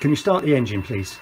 Can you start the engine please?